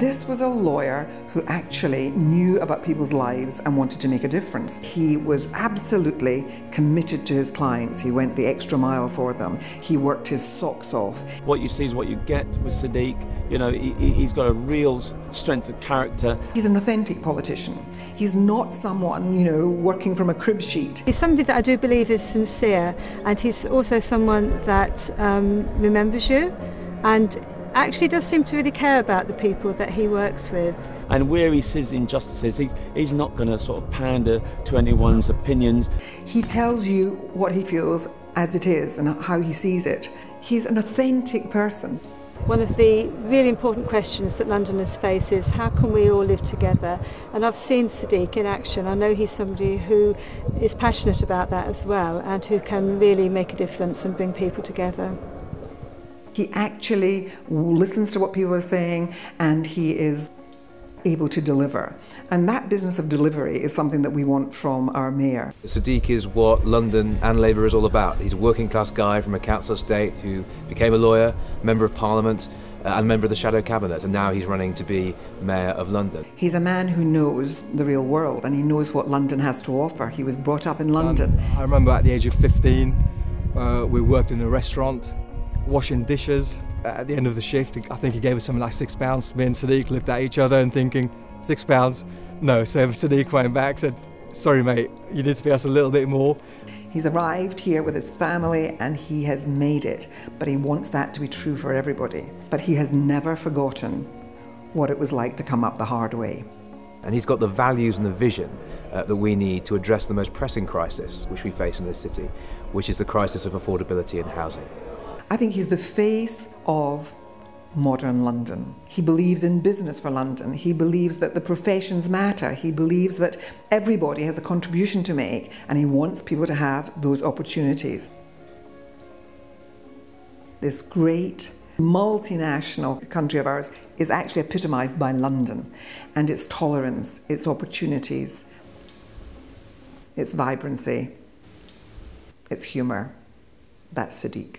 This was a lawyer who actually knew about people's lives and wanted to make a difference. He was absolutely committed to his clients. He went the extra mile for them. He worked his socks off. What you see is what you get with Sadiq. You know, he, has got a real strength of character. He's an authentic politician. He's not someone, you know, working from a crib sheet. He's somebody that I do believe is sincere, and he's also someone that um, remembers you and actually does seem to really care about the people that he works with. And where he sees injustices, he's, he's not going to sort of pander to anyone's opinions. He tells you what he feels as it is and how he sees it. He's an authentic person. One of the really important questions that Londoners face is how can we all live together? And I've seen Sadiq in action. I know he's somebody who is passionate about that as well and who can really make a difference and bring people together. He actually listens to what people are saying and he is able to deliver. And that business of delivery is something that we want from our mayor. Sadiq is what London and Labour is all about. He's a working class guy from a council estate who became a lawyer, member of parliament, uh, and member of the shadow cabinet, and now he's running to be mayor of London. He's a man who knows the real world and he knows what London has to offer. He was brought up in London. Um, I remember at the age of 15, uh, we worked in a restaurant washing dishes at the end of the shift. I think he gave us something like six pounds. Me and Sadiq looked at each other and thinking, six pounds? No. So Sadiq went back, said, sorry mate, you need to pay us a little bit more. He's arrived here with his family and he has made it, but he wants that to be true for everybody. But he has never forgotten what it was like to come up the hard way. And he's got the values and the vision uh, that we need to address the most pressing crisis which we face in this city, which is the crisis of affordability in housing. I think he's the face of modern London. He believes in business for London. He believes that the professions matter. He believes that everybody has a contribution to make and he wants people to have those opportunities. This great multinational country of ours is actually epitomised by London and its tolerance, its opportunities, its vibrancy, its humour. That's Sadiq.